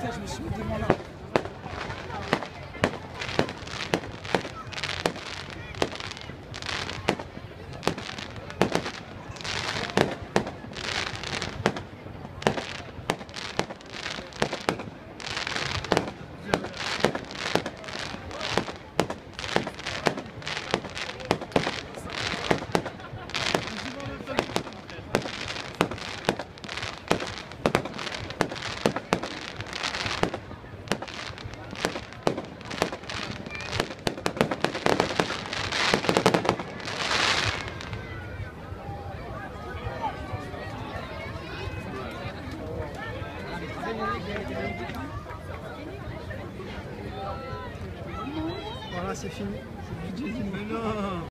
Putain, je me suis mis devant là. Voilà, c'est fini. C'est budget. Mais non